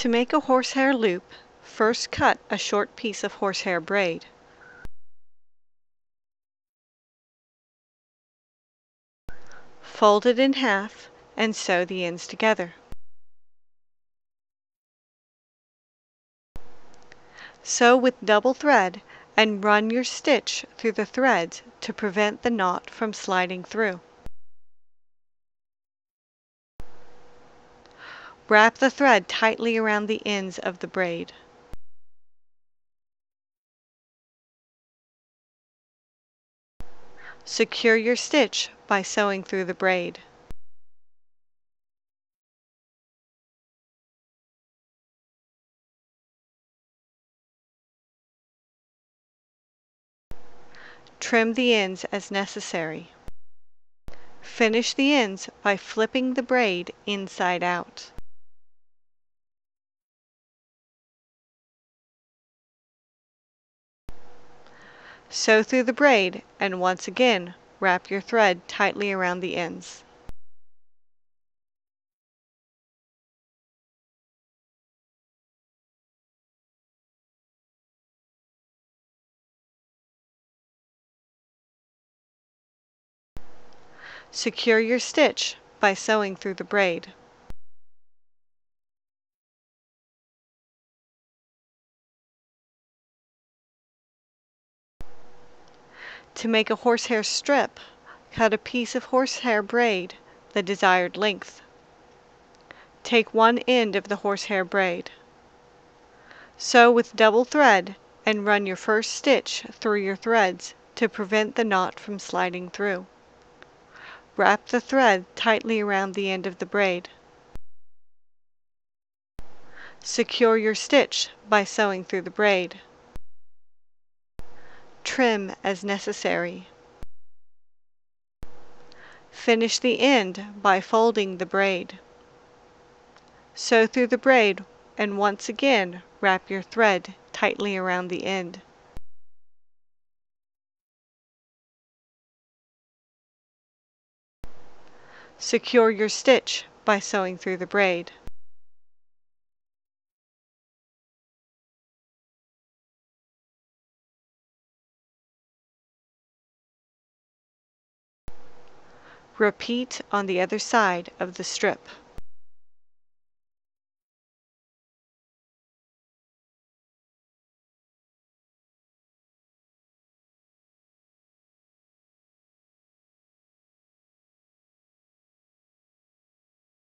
To make a horsehair loop, first cut a short piece of horsehair braid. Fold it in half and sew the ends together. Sew with double thread and run your stitch through the threads to prevent the knot from sliding through. Wrap the thread tightly around the ends of the braid. Secure your stitch by sewing through the braid. Trim the ends as necessary. Finish the ends by flipping the braid inside out. Sew through the braid and once again wrap your thread tightly around the ends. Secure your stitch by sewing through the braid. To make a horsehair strip, cut a piece of horsehair braid the desired length. Take one end of the horsehair braid. Sew with double thread and run your first stitch through your threads to prevent the knot from sliding through. Wrap the thread tightly around the end of the braid. Secure your stitch by sewing through the braid. Trim as necessary. Finish the end by folding the braid. Sew through the braid and once again wrap your thread tightly around the end. Secure your stitch by sewing through the braid. Repeat on the other side of the strip.